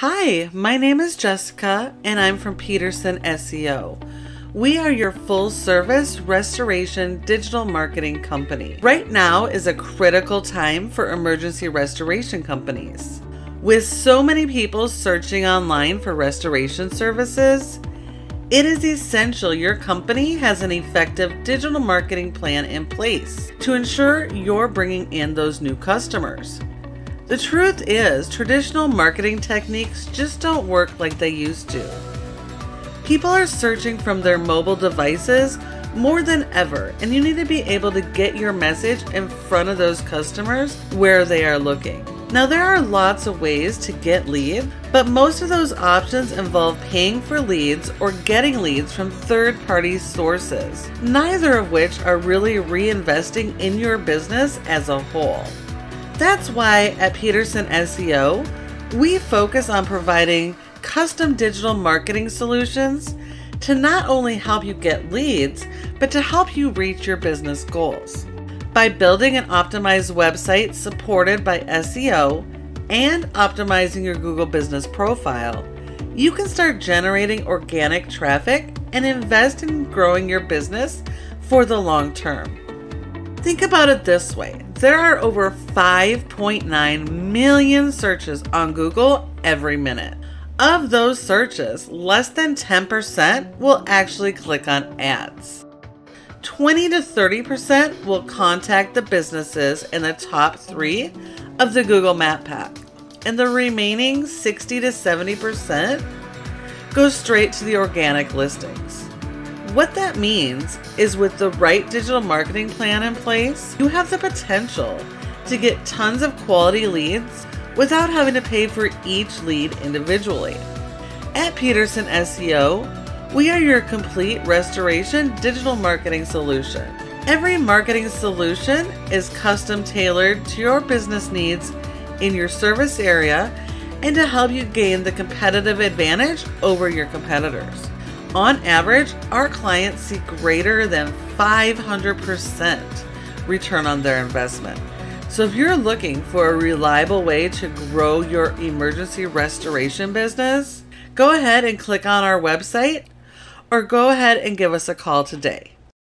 Hi, my name is Jessica and I'm from Peterson SEO. We are your full service restoration digital marketing company. Right now is a critical time for emergency restoration companies. With so many people searching online for restoration services, it is essential your company has an effective digital marketing plan in place to ensure you're bringing in those new customers. The truth is, traditional marketing techniques just don't work like they used to. People are searching from their mobile devices more than ever, and you need to be able to get your message in front of those customers where they are looking. Now, there are lots of ways to get leads, but most of those options involve paying for leads or getting leads from third party sources, neither of which are really reinvesting in your business as a whole. That's why at Peterson SEO, we focus on providing custom digital marketing solutions to not only help you get leads, but to help you reach your business goals. By building an optimized website supported by SEO and optimizing your Google business profile, you can start generating organic traffic and invest in growing your business for the long term. Think about it this way there are over 5.9 million searches on Google every minute. Of those searches, less than 10% will actually click on ads. 20 to 30% will contact the businesses in the top three of the Google Map Pack, and the remaining 60 to 70% go straight to the organic listings. What that means is with the right digital marketing plan in place, you have the potential to get tons of quality leads without having to pay for each lead individually. At Peterson SEO, we are your complete restoration digital marketing solution. Every marketing solution is custom tailored to your business needs in your service area and to help you gain the competitive advantage over your competitors. On average, our clients see greater than 500% return on their investment. So, if you're looking for a reliable way to grow your emergency restoration business, go ahead and click on our website or go ahead and give us a call today.